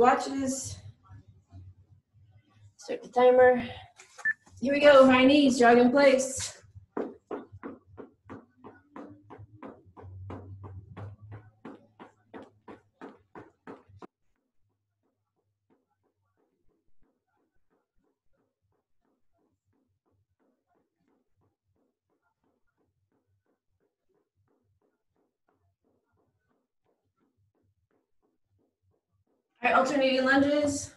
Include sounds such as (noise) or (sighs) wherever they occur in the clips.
watches. Start the timer. Here we go, high knees, jog in place. Alternating lunges.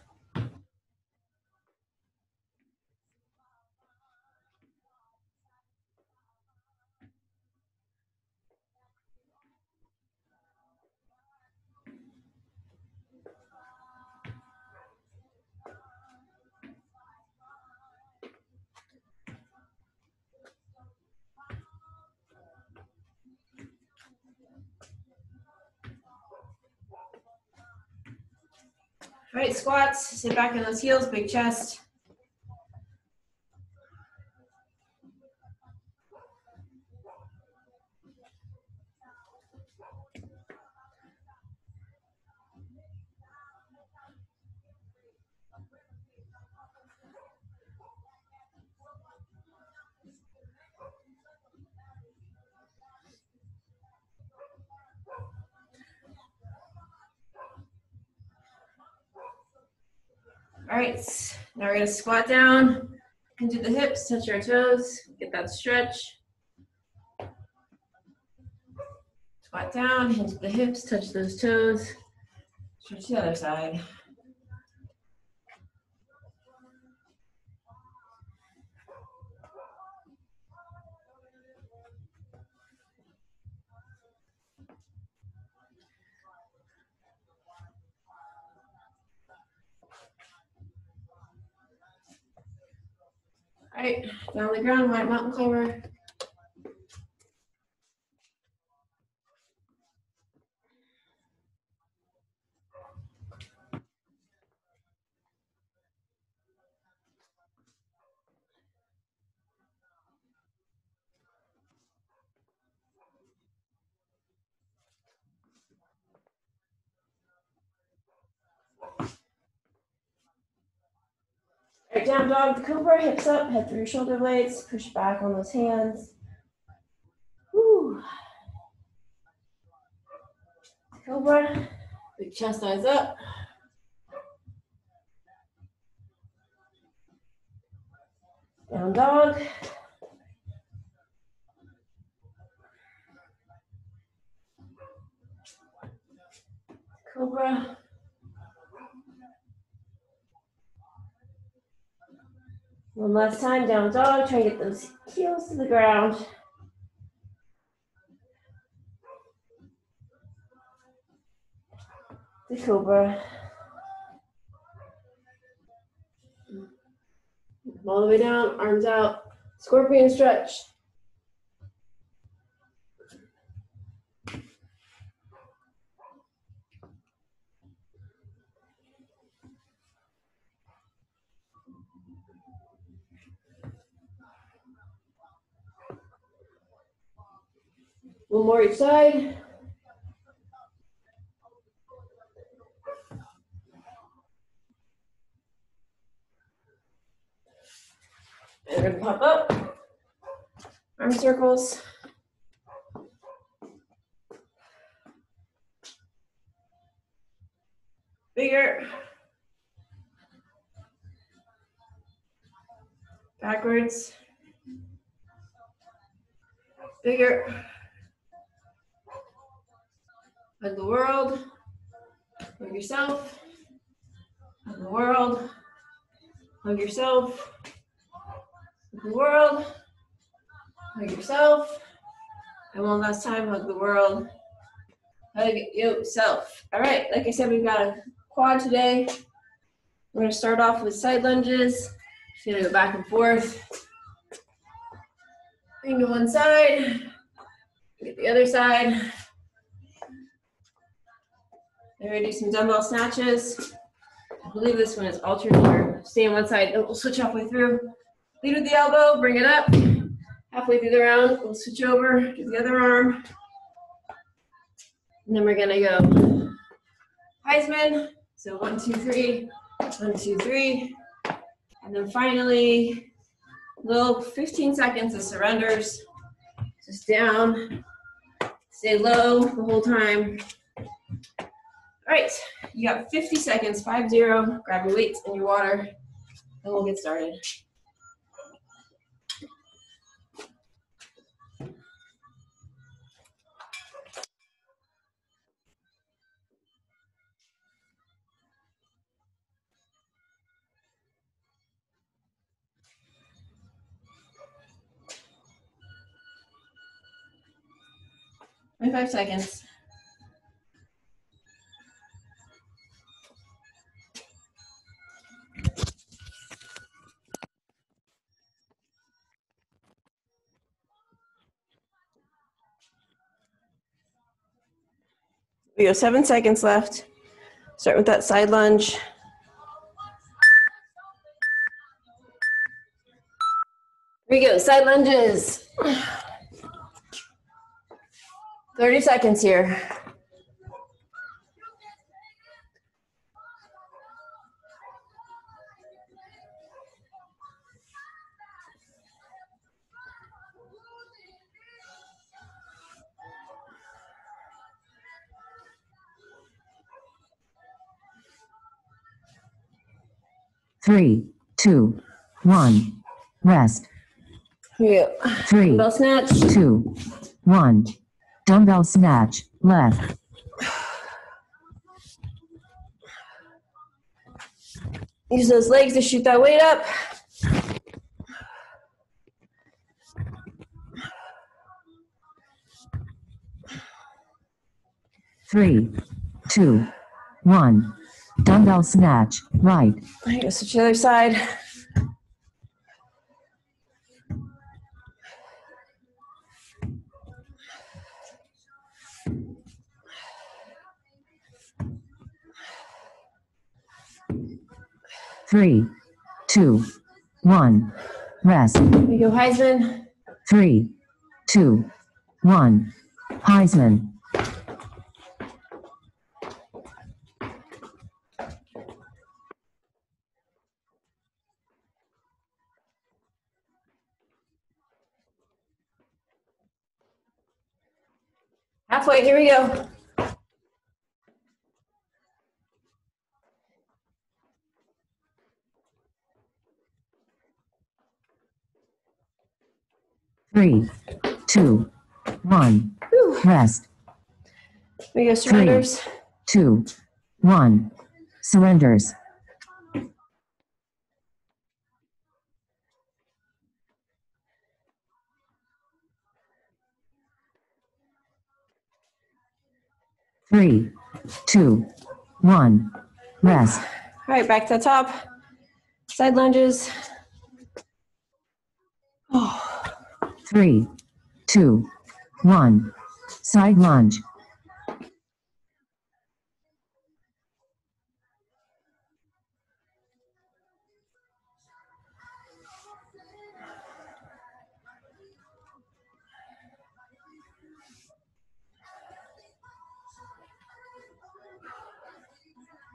Squats, sit back in those heels, big chest. All right, we're gonna squat down into the hips, touch our toes, get that stretch. Squat down, into the hips, touch those toes. Stretch the other side. All right, down the ground, white mountain climber. All right, down dog, cobra, hips up, head through shoulder blades, push back on those hands. Whew. Cobra, big chest eyes up. Down dog. Cobra. One last time, down dog. Try to get those heels to the ground. The cobra. All the way down, arms out. Scorpion stretch. One more each side. And we're gonna pop up. Arm circles. Bigger. Backwards. Bigger. Yourself. Hug the world. Hug yourself. Hug the world. Hug yourself. And one last time, hug the world. Hug yourself. All right, like I said, we've got a quad today. We're gonna start off with side lunges. Just gonna go back and forth. Bring to one side. Get the other side. We're gonna do some dumbbell snatches. I believe this one is alternator. Stay on one side, oh, we'll switch halfway through. Lead with the elbow, bring it up. Halfway through the round, we'll switch over to the other arm. And then we're gonna go Heisman, So one, two, three, one, two, three. And then finally, little 15 seconds of surrenders. Just down, stay low the whole time. All right, you got 50 seconds, five zero. Grab your weights and your water, and we'll get started. 25 seconds. We go seven seconds left. Start with that side lunge. Here we go, side lunges. (sighs) 30 seconds here. Three, two, one, rest. Here we go. Three, dumbbell snatch. two, one. Dumbbell snatch, left. Use those legs to shoot that weight up. Three, two, one. Dumbbell snatch, right. You go, switch the other side. Three, two, one. Rest. Here we go, Heisman. Three, two, one. Heisman. Here we go. Three, two, one. Whew. Rest. Here we go, surrenders. Two, one. Surrenders. Three, two, one. Rest. All right, back to the top. Side lunges. Three, two, one, Side lunge.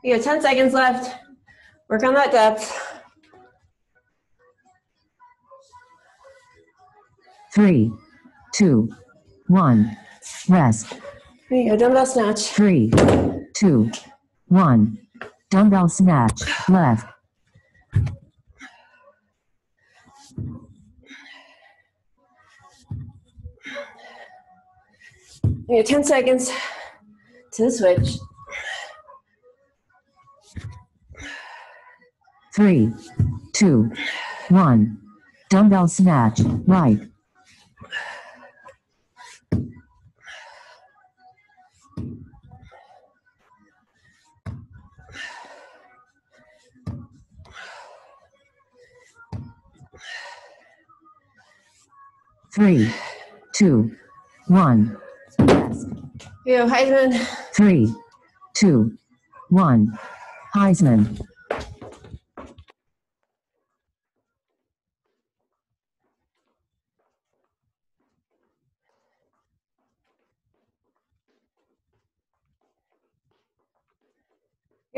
You got 10 seconds left. Work on that depth. Three, two, one. Rest. Here you go, dumbbell snatch. Three, two, one. Dumbbell snatch. Left. You got 10 seconds to the switch. Three, two, one. Dumbbell snatch. Right. Three, two, one. Rest. You Heisman. Three, two, one. Heisman.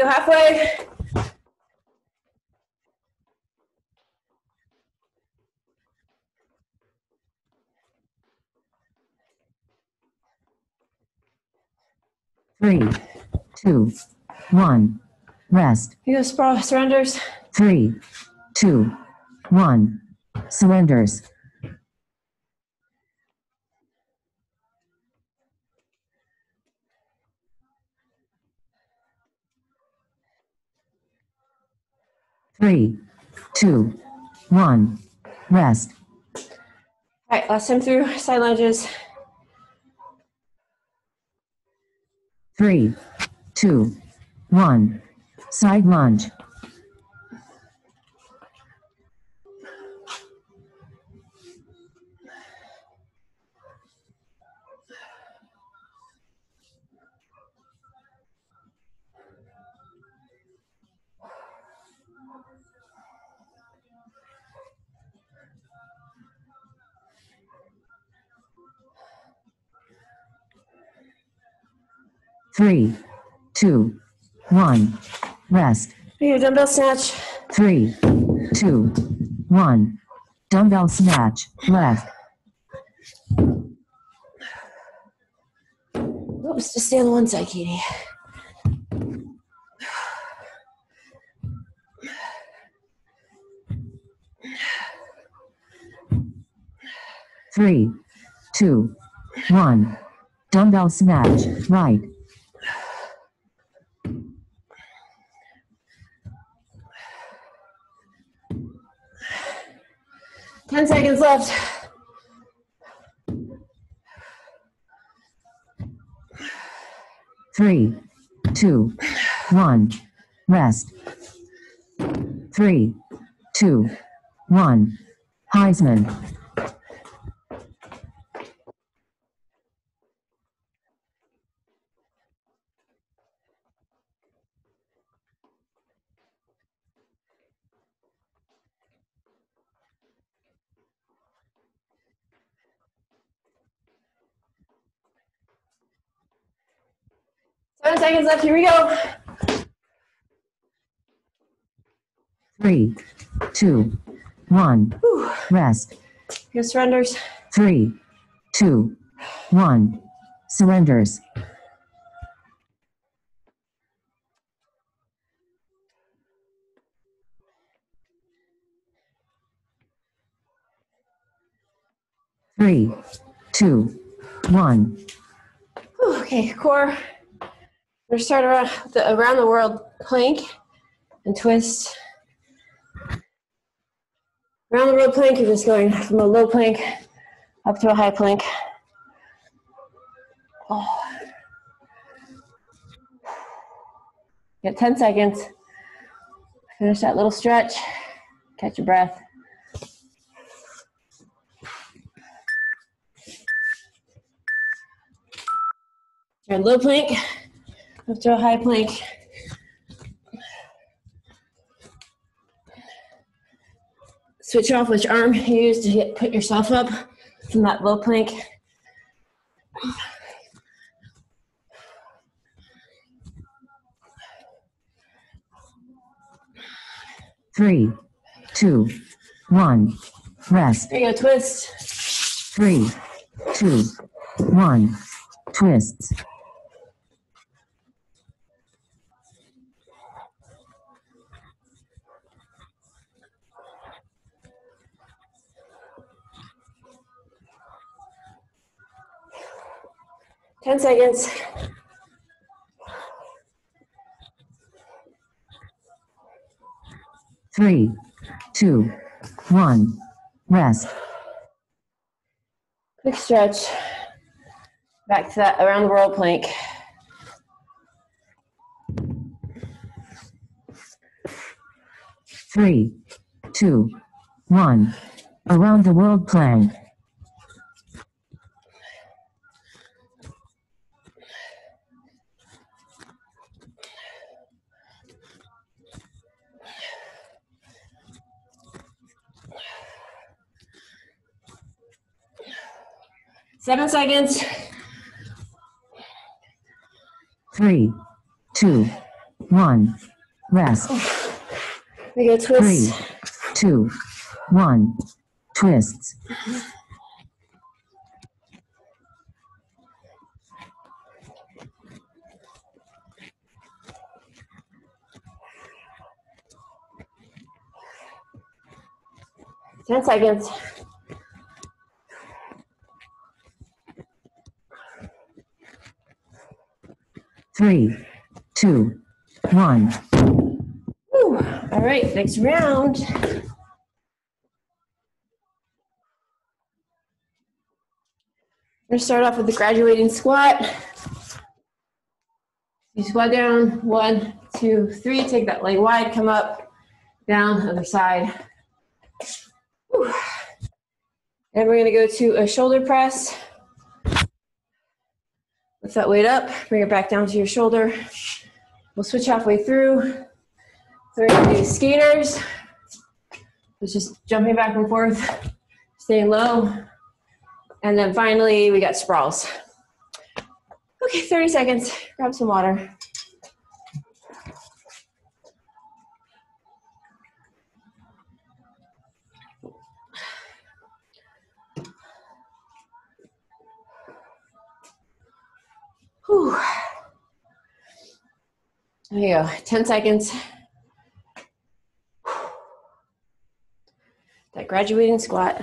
Go halfway. Three, two, one. Rest. You go sprawl surrenders. Three, two, one. Surrenders. Three, two, one. Rest. All right, last time through side lunges. Three, two, one. Side lunge. Three, two, one. Rest. Go dumbbell snatch. Three, two, one. Dumbbell snatch. Left. Oops, just stay on one side, Katie. Three, two, one. Dumbbell snatch. Right. Ten seconds left. Three, two, one. Rest. Three, two, one. Heisman. Seven seconds left. Here we go. Three, two, one. Whew. Rest. Go surrenders. Three, two, one. Surrenders. Three, two, one. Okay, core. We're gonna start around the around the world plank and twist. Around the world plank, you're just going from a low plank up to a high plank. (sighs) Oh. Got 10 seconds. Finish that little stretch. Catch your breath. In low plank up to a high plank. Switch off which arm you use to get, put yourself up from that low plank. Three, two, one, rest. There you go, twist. Three, two, one, twist. 10 seconds. Three, two, one, rest. Quick stretch. Back to that around the world plank. Three, two, one, around the world plank. Seven seconds. Three, two, one. Rest. We go Three, twist. two, one. Twists. Ten seconds. Three, two, one. Whew. All right, next round. We're gonna start off with the graduating squat. You squat down, one, two, three, take that leg wide, come up, down, other side. Whew. And we're gonna go to a shoulder press. Lift that weight up, bring it back down to your shoulder. We'll switch halfway through. So we're gonna do skaters. It's just jumping back and forth, staying low. And then finally, we got sprawls. Okay, 30 seconds. Grab some water. Whew. There you go. 10 seconds. That graduating squat.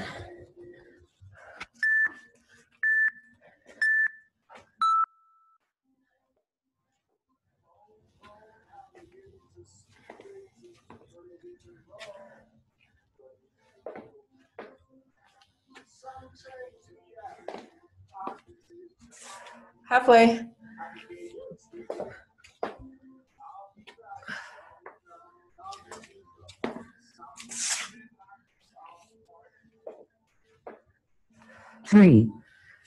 Halfway. Three,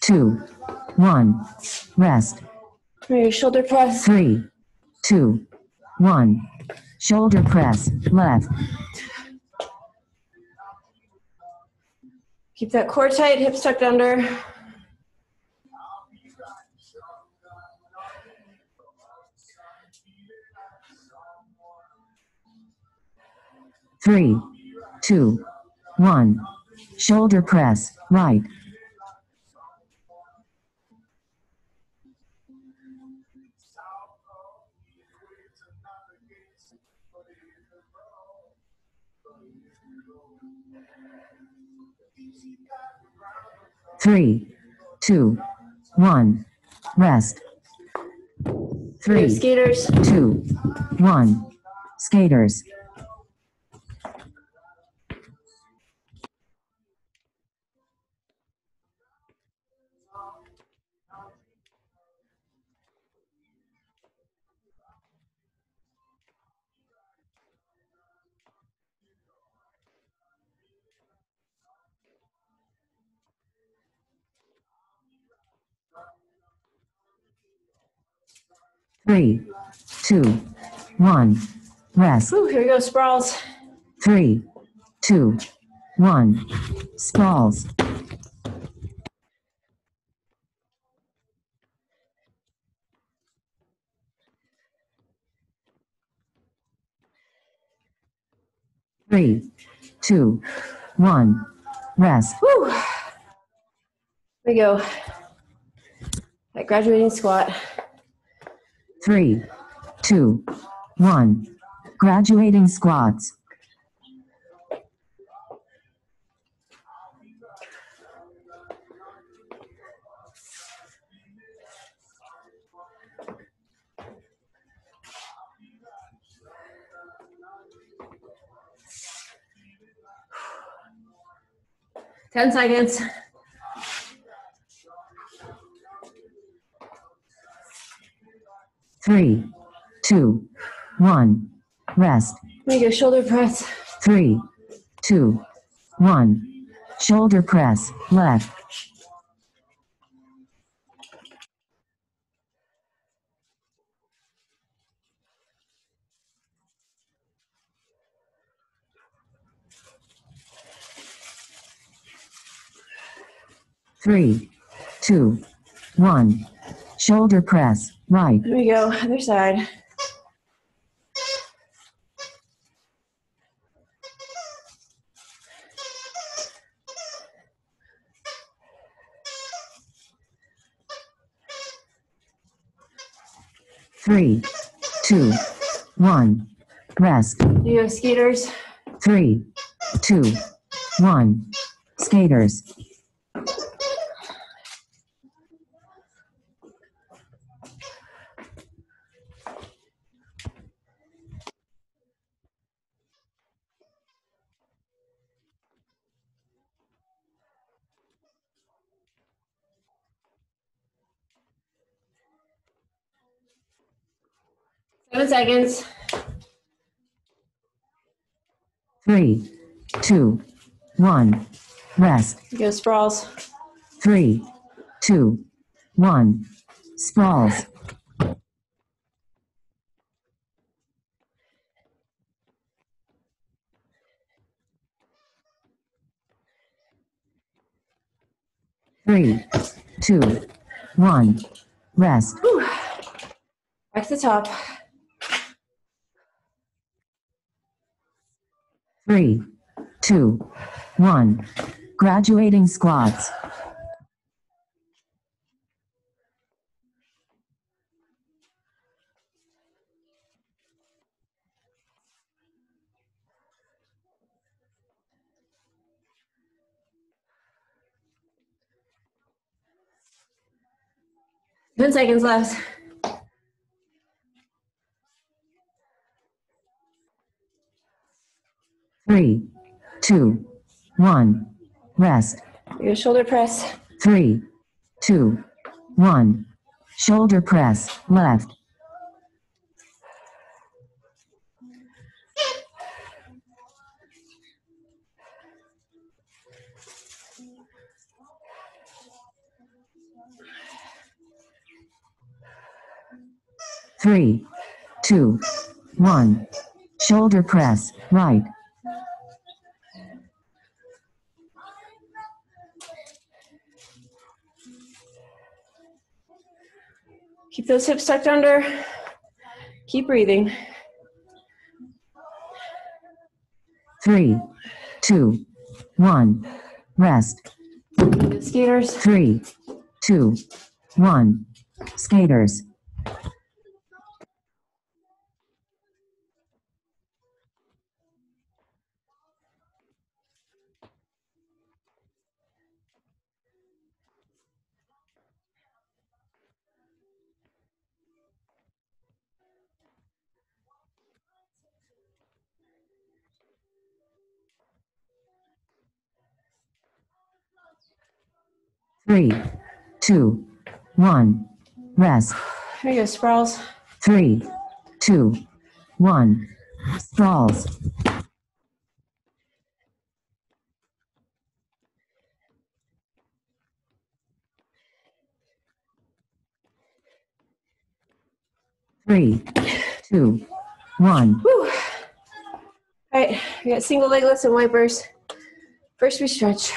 two, one. Rest. Your shoulder press. Three, two, one. Shoulder press. Left. Keep that core tight, hips tucked under. Three, two, one. Shoulder press. Right. Three, two, one. Rest. Three, Skaters. two, one. Skaters. Three, two, one. Rest. Ooh, here we go, sprawls. Three, two, one. Sprawls. Three, two, one. Rest. Whew. Here we go. That graduating squat. Three, two, one. Graduating squats. Ten seconds. Three, two, one. Rest. We go, shoulder press. Three, two, one. Shoulder press. Left. Three, two, one. Shoulder press, right. There we go, other side. Three, two, one, rest. Do you skaters? Three, two, one, skaters. Seconds. Three, two, one. Rest. You go sprawls. Three, two, one. Sprawls. Three, two, one. Rest. Whew. Back to the top. Three, two, one. Graduating squats. Ten seconds left. Three, two, one. Rest. Your shoulder press. Three, two, one. Shoulder press, left. Three, two, one. Shoulder press, right. Keep those hips tucked under. Keep breathing. Three, two, one. Rest. Skaters. Three, two, one. Skaters. Three, two, one. Rest. Here you go sprawls. Three, two, one. Sprawls. Three, two, one. Whew. All right, we got single leg lifts and wipers. First, we stretch.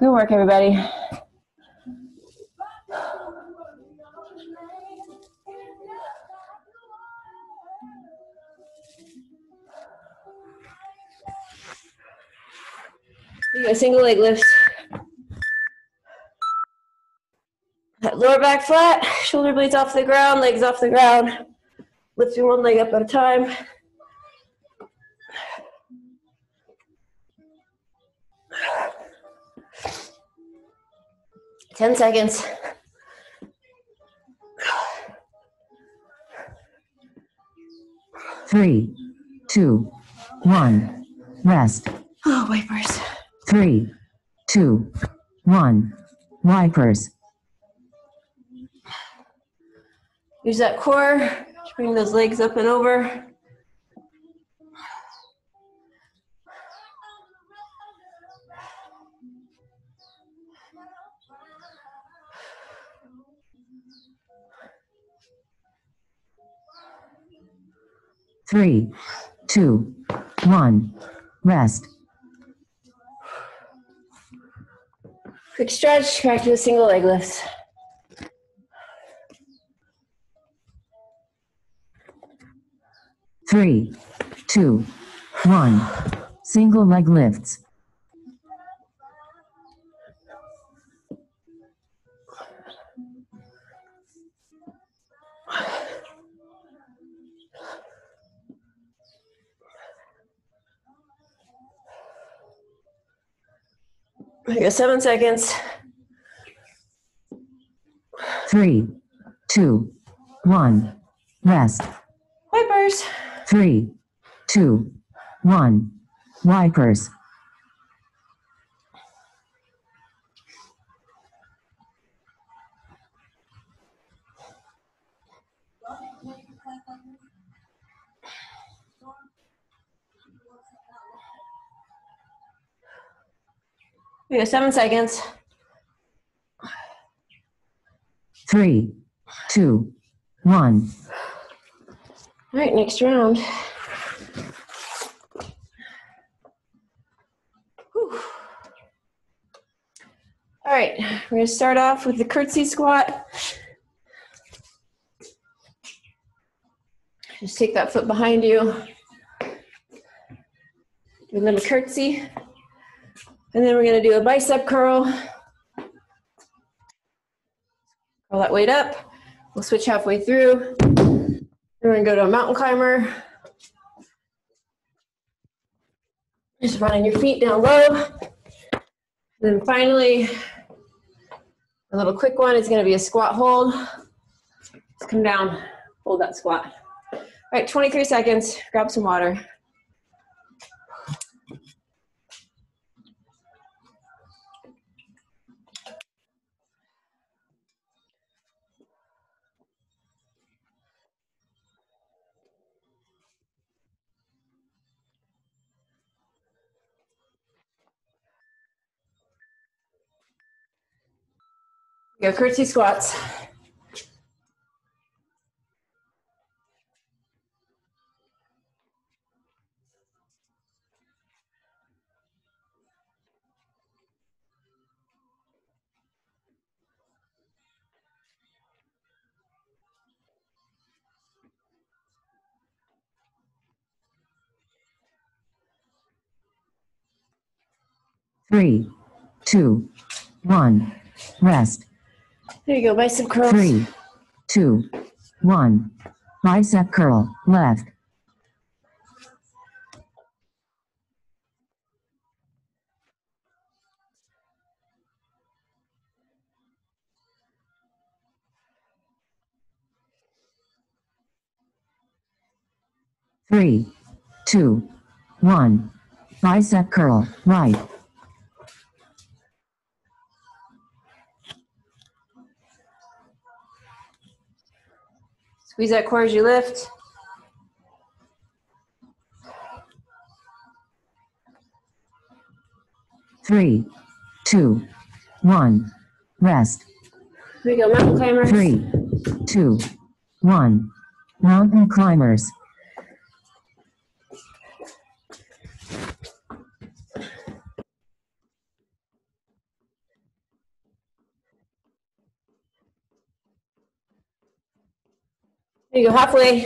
Good work, everybody. Got single leg lifts. Lower back flat, shoulder blades off the ground, legs off the ground. Lifting one leg up at a time. Ten seconds. Three, two, one. Rest. Oh, wipers. Three, two, one. Wipers. Use that core. Just bring those legs up and over. Three, two, one. Rest. Quick stretch, back to a single leg lift. Three, two, one. Single leg lifts. You got seven seconds. Three, two, one. Rest. Wipers. Three, two, one. Wipers. You got seven seconds. Three, two, one. All right, next round. Whew. All right, we're gonna start off with the curtsy squat. Just take that foot behind you. Then a curtsy. And then we're gonna do a bicep curl. Curl that weight up. We'll switch halfway through. We're gonna go to a mountain climber. Just running your feet down low. And then finally, a little quick one is gonna be a squat hold. Just come down, hold that squat. All right, 23 seconds, grab some water. Go curtsy squats. Three, two, one. Rest. There you go, bicep curls. Three, two, one. Bicep curl, left. Three, two, one. Bicep curl, right. Squeeze that core as you lift. Three, two, one. Rest. Here we go, mountain climbers. Three, two, one. Mountain climbers. There you go, halfway.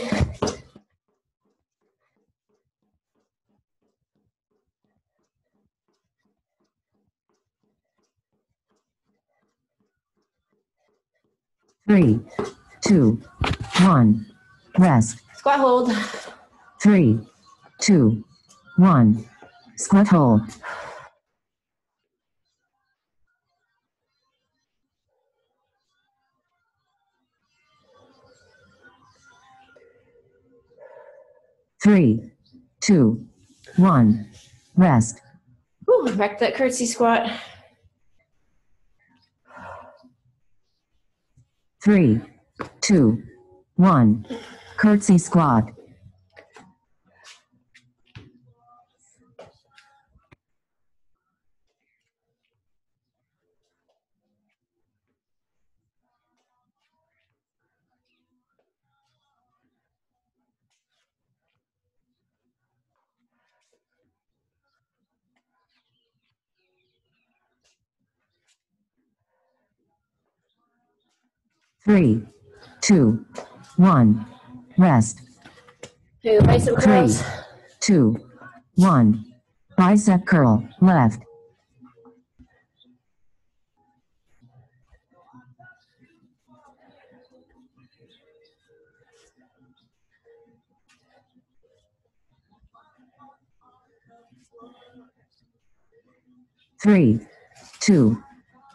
Three, two, one. Rest. Squat hold. Three, two, one. Squat hold. Three, two, one. Rest. Whew, back that curtsy squat. Three, two, one. Curtsy squat. Three, two, one. Rest. Go, bicep curls. two, one. Bicep curl, left. Three, two,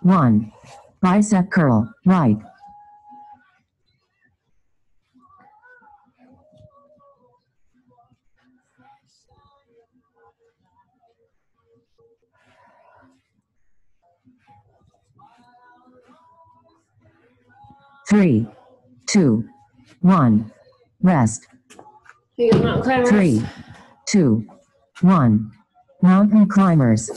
one. Bicep curl, right. Three, two, one. Rest. Here you go, mountain climbers. Three, two, one. Mountain climbers.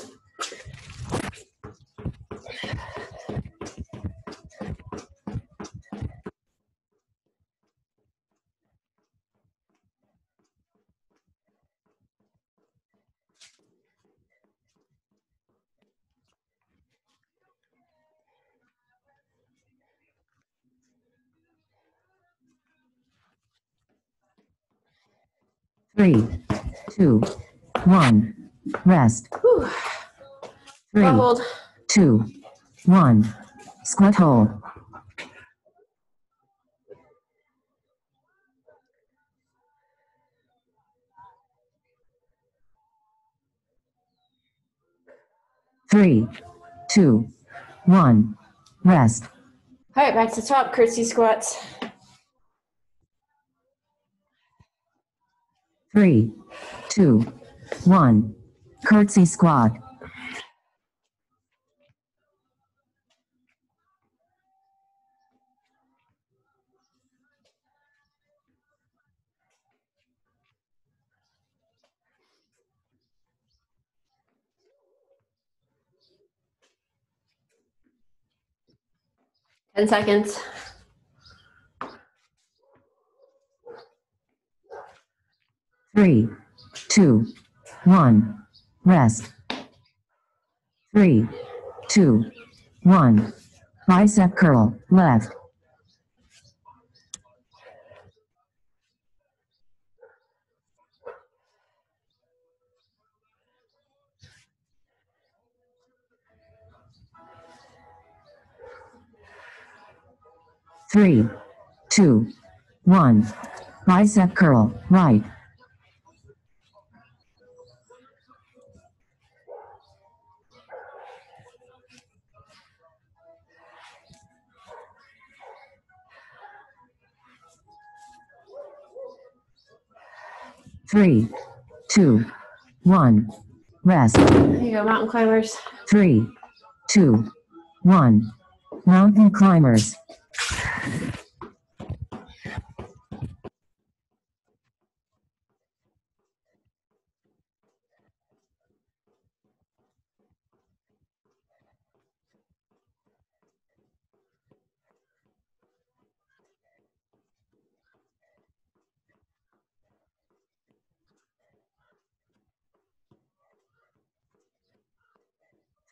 Three, two, one. Rest. Whew. Three, Hold. two, one. Squat hole. Three, two, one. Rest. All right, back to the top. Curtsy squats. Three, two, one. Curtsy squat. Ten seconds. Three, two, one. Rest. Three, two, one. Bicep curl, left. Three, two, one. Bicep curl, right. Three, two, one. Rest. Here you go, mountain climbers. Three, two, one. Mountain climbers.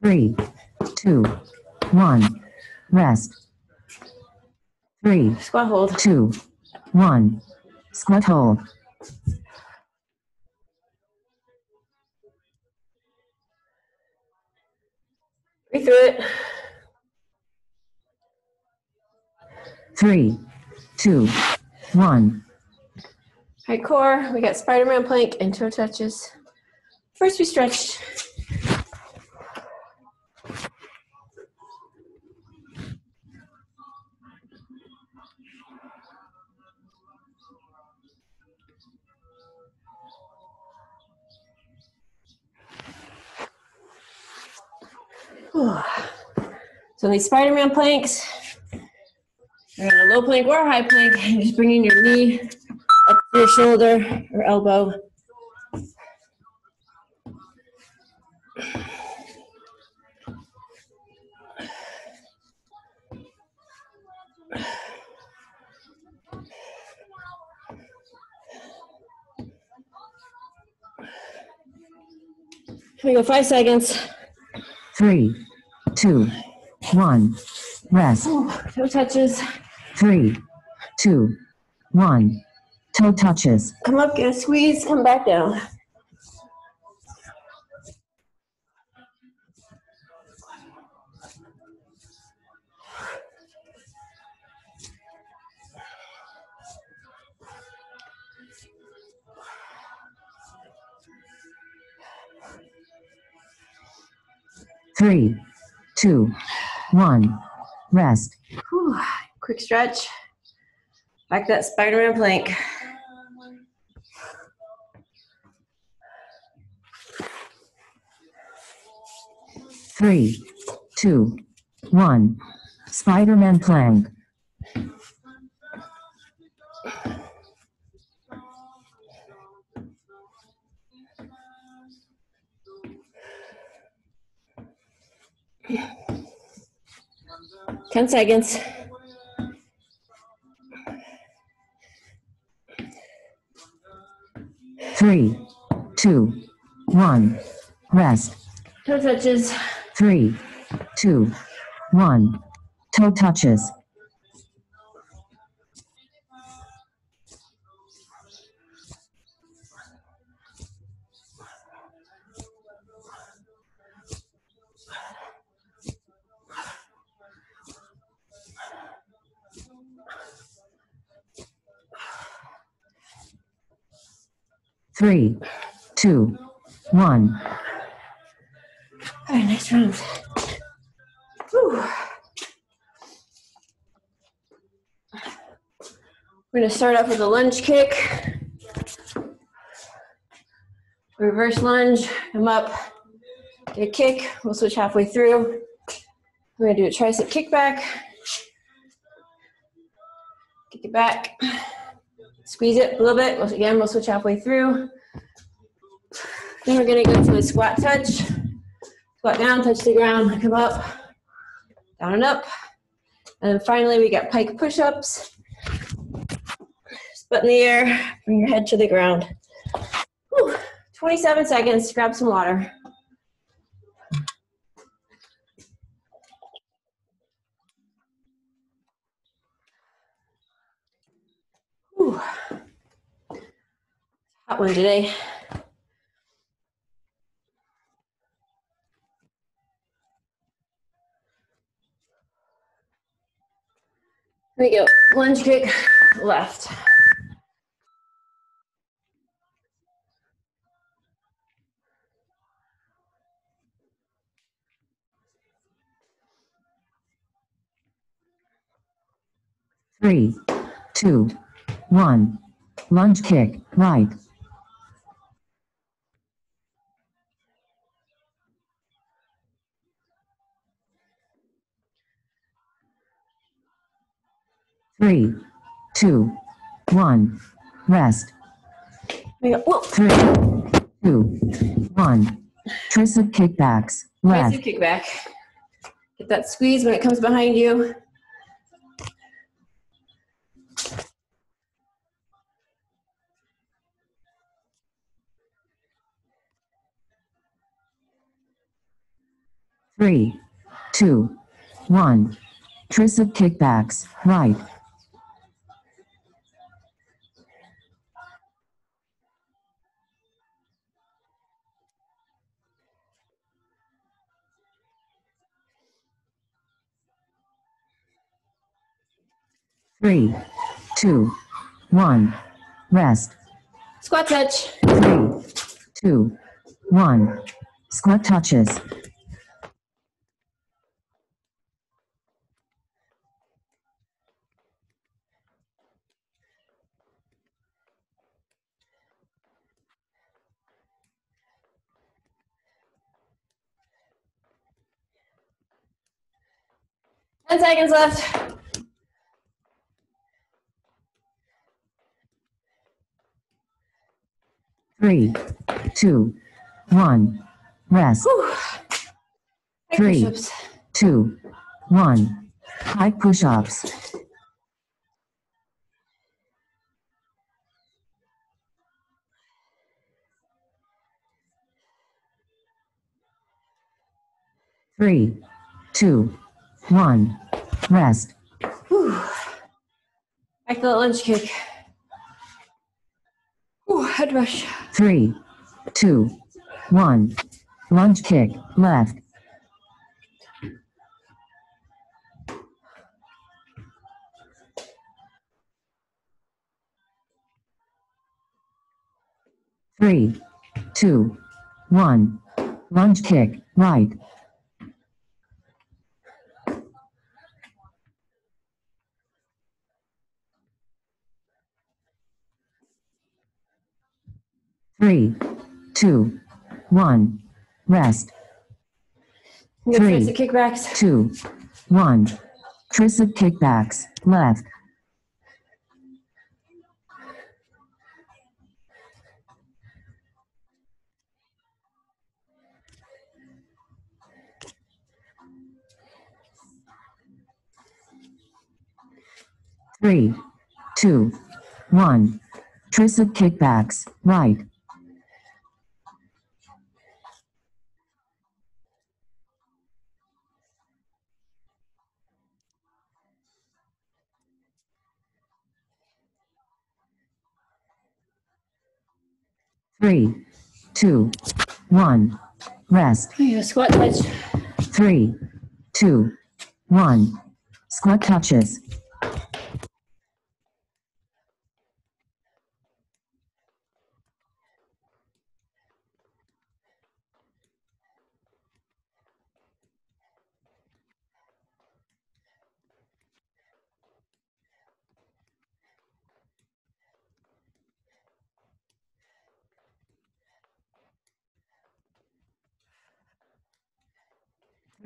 Three, two, one. Rest. Three, Squat hold. two, one. Squat hold. Breathe through it. Three, two, one. Right, core. We got Spider-Man plank and toe touches. First, we stretch. (sighs) So these Spider-Man planks, you're in a low plank or a high plank, (laughs) just bringing your knee up to your shoulder or elbow. Here we go, five seconds. Three, two, one. Rest. Toe touches. Three, two, one. Toe touches. Come up, get a squeeze, come back down. Three, two, one. Rest. Whew. Quick stretch. Back that Spider-Man plank. Three, two, one. Spider-Man plank. Ten seconds. Three, two, one. Rest. Toe touches. Three, two, one. Toe touches. Three, two, one. All right, nice round. We're gonna start off with a lunge kick. Reverse lunge, come up, get a kick. We'll switch halfway through. We're gonna do a tricep kickback. Kick it back. Squeeze it a little bit. Again, we'll switch halfway through. Then we're gonna go to a squat touch. Squat down, touch the ground, come up, down and up. And then finally, we get pike push-ups. Butt in the air, bring your head to the ground. Whew. 27 seconds, grab some water. Whew. Hot one today. Here we go. Lunge kick left. Three, two, one. Lunge kick, right. Three, two, one. Rest. Here we go. Whoa. Three, two, one. Tricep kickbacks, left. Tricep kickback. Get that squeeze when it comes behind you. Three, two, one. Tricep kickbacks, right. Three, two, one. Rest. Squat touch. Three, two, one. Squat touches. Ten seconds left. Three, two, one. Rest. Whew. Three. Two, one. Pike push ups. Three, two, one. Rest. Whew. Back to the lunge kick. Whew, head rush. Three, two, one. Lunge kick, left. Three, two, one. Lunge kick, right. Three, two, one. Rest. Three. tricep kickbacks. Two, one. Tricep kickbacks. Left. Three, two, one. Tricep kickbacks. Right. Three, two, one. Rest. Oh, you go, Squat touch. Three, two, one. Squat touches.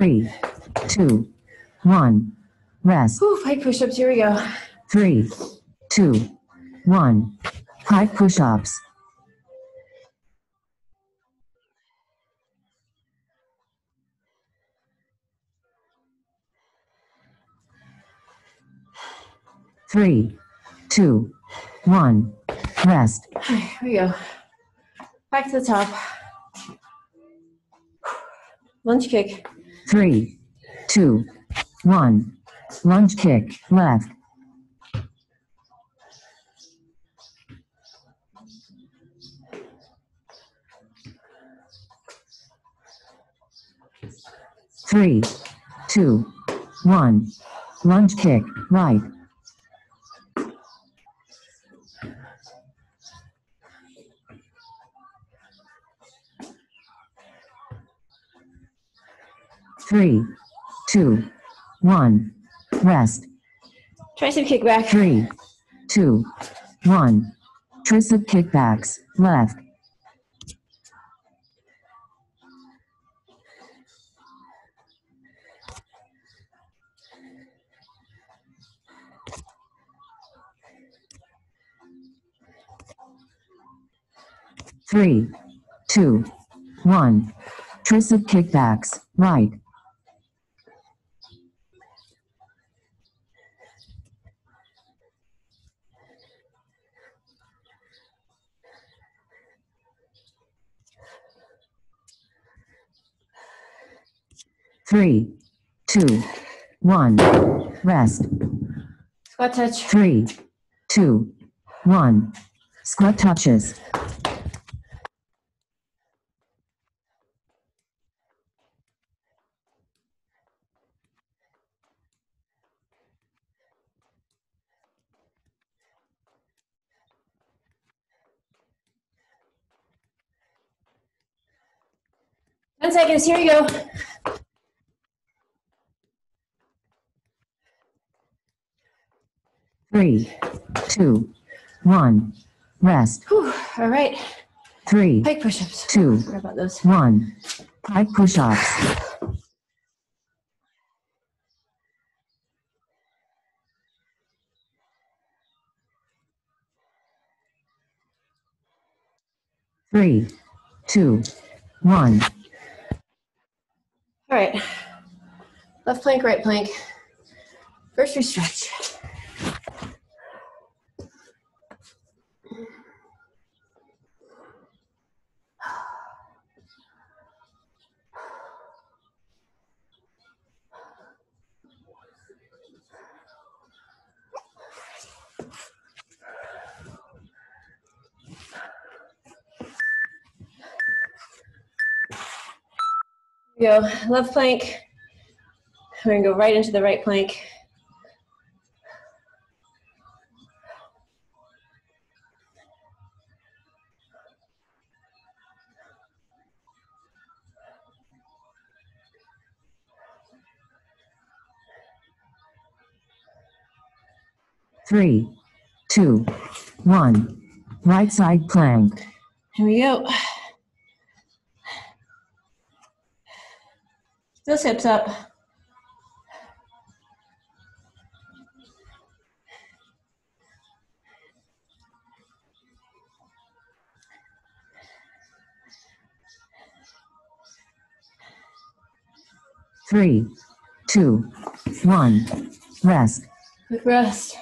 Three, two, one. Rest. Whew, pike push-ups. Here we go. Three, two, one. Push ups. Three, two, one. Rest. Here we go. Back to the top. Lunge kick. Three, two, one. Lunge kick. Left. Three, two, one. Lunge kick. Right. Three, two, one. Rest. Tricep kickback. Three, two, one. Tricep kickbacks. Left. Three, two, one. Tricep kickbacks. Right. Three, two, one. Rest. Squat touch. Three, two, one. Squat touches. Ten seconds. Here we go. Three, two, one. Rest. Whew. All right. Three, Pike push-ups. two, Forgot about those. one. Pike push ups. Three, two, one. All right. Left plank, right plank. First we stretch. Go. Left plank. We're gonna go right into the right plank. Three, two, one. Right side plank. Here we go. Those hips up. three, two, one. Rest. Quick rest.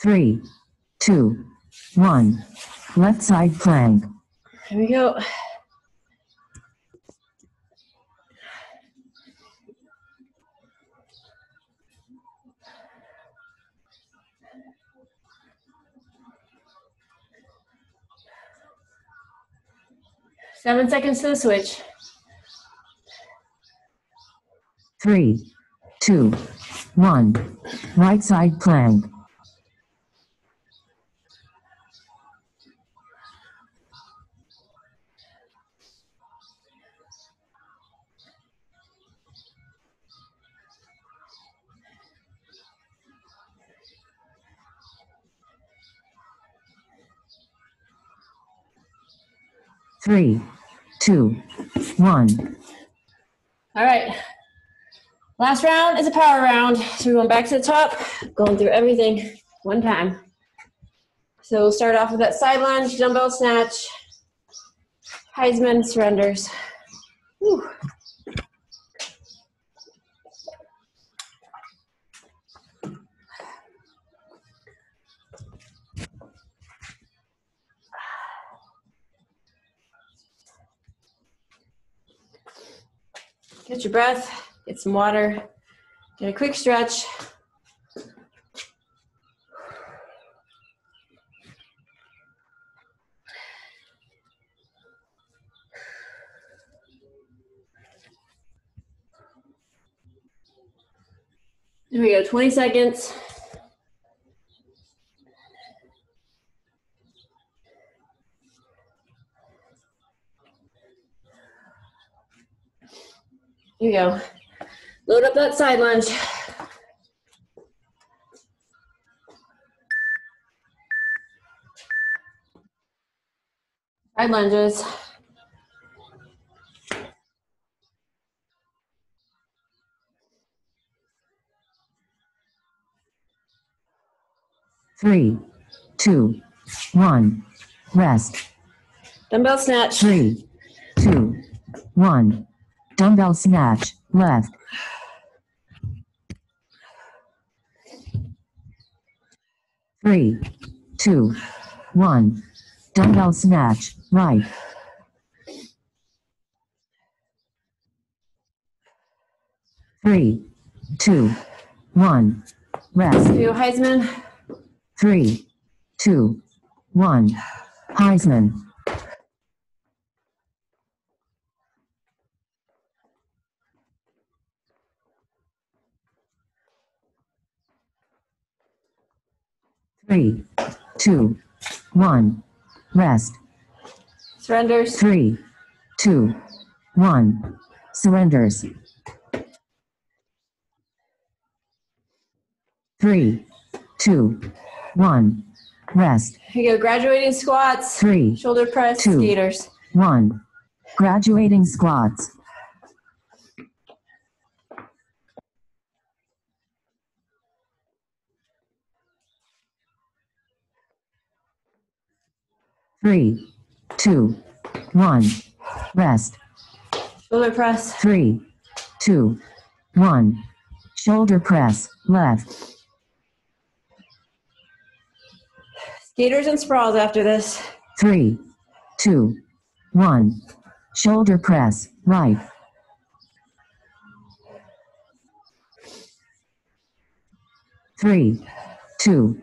Three, two, one. Left side plank. Here we go. Seven seconds to the switch. Three, two, one. Right side plank. Three, two, one. All right. Last round is a power round. So we're going back to the top, going through everything one time. So we'll start off with that side lunge, dumbbell snatch, Heisman surrenders. Whew. Get your breath, get some water, get a quick stretch. There we go, 20 seconds. You go. Load up that side lunge. Side lunges. Three, two, one. Rest. Dumbbell snatch. Three, two, one. Dumbbell snatch. Left. Three, two, one. Dumbbell snatch. Right. Three, two, one. Rest. Do Heisman. Three, two, one. Heisman. Three, two, one. Rest. Surrenders. Three, two, one. Surrenders. Three, two, one. Rest. Here you go. Graduating squats. Three, Shoulder press. Two. Skaters. one. Graduating squats. Three, two, one. Rest. Shoulder press. Three, two, one. Shoulder press. Left. Skaters and sprawls after this. Three, two, one. Shoulder press. Right. Three, two,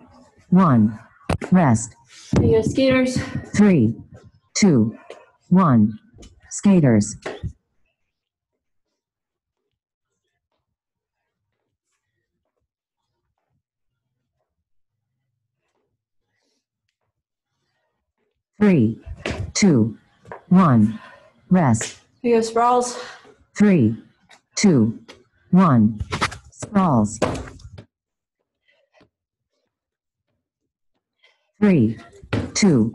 one. Rest. Here you go. Skaters. Three, two, one. Skaters. Three, two, one. Rest. Here you go. Sprawls. Three, two, one. Sprawls. Three, two,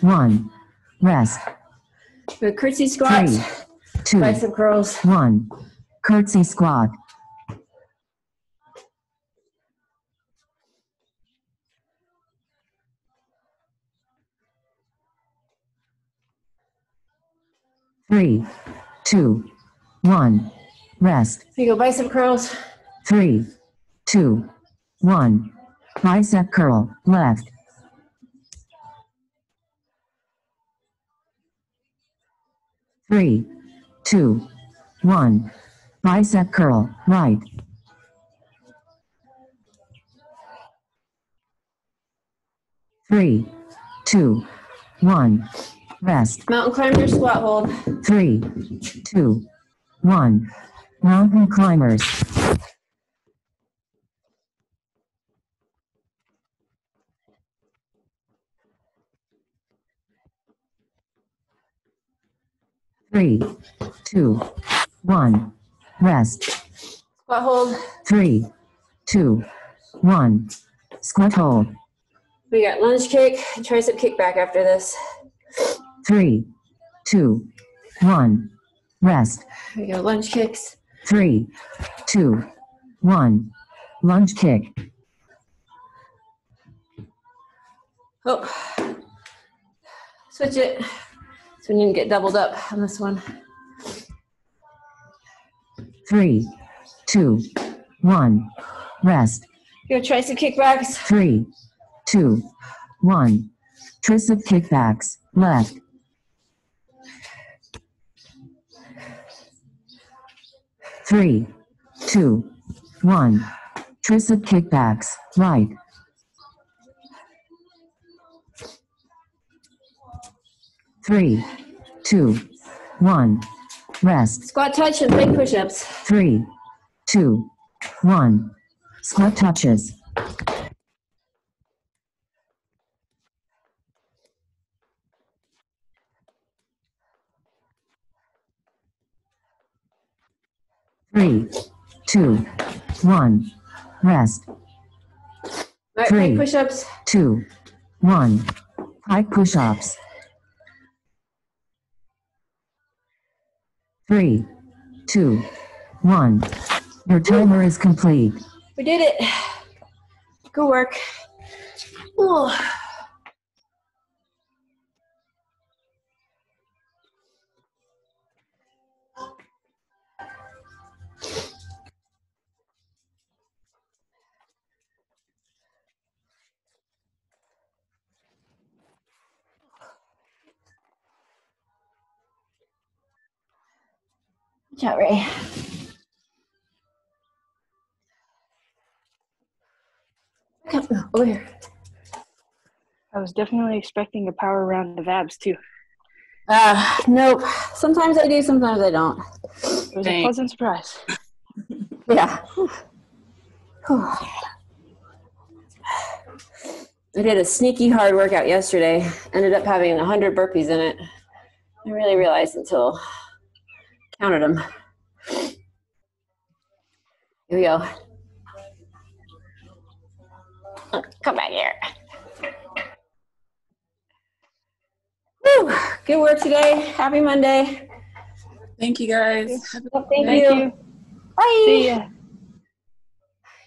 one. Rest. Good curtsy squats, Three, two, bicep curls. one. Curtsy squat. Three, two, one. Rest. Here you go, bicep curls. Three, two, one. Bicep curl, left. Three, two, one. Bicep curl, right. Three, two, one. Rest. Mountain climber squat hold. Three, two, one. Mountain climbers. Three, two, one. Rest. Squat hold. Three, two, one. Squat hold. We got lunge kick, tricep kick back after this. Three, two, one. Rest. Here we go, lunge kicks. Three, two, one. Lunge kick. Oh. Switch it. So we need to get doubled up on this one. Three, two, one. Rest. Go tricep kickbacks. Three, two, one. Tricep kickbacks. Left. Three, two, one. Tricep kickbacks. Right. Three, two, one. Rest. Squat touch and pike push-ups. Three, two, one. Squat touches. Three, two, one. Rest. Right, Three. push-ups. Two, one. Pike push ups. Three, two, one. Your timer is complete. We did it. Good work. Oh. Good job, Ray. Come over here. I was definitely expecting a power round of abs too. Uh, nope. Sometimes I do, sometimes I don't. It was Dang. a pleasant surprise. (laughs) Yeah. I did a sneaky hard workout yesterday. Ended up having 100 burpees in it. I really realized until counted them. Here we go. Come back here. Whew. Good work today. Happy Monday. Thank you guys. Well, Thank, Thank you. you. Bye. See ya.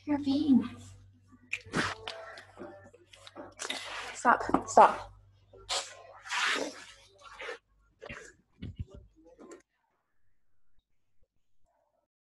You're mean. Stop. Stop.